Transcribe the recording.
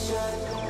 shut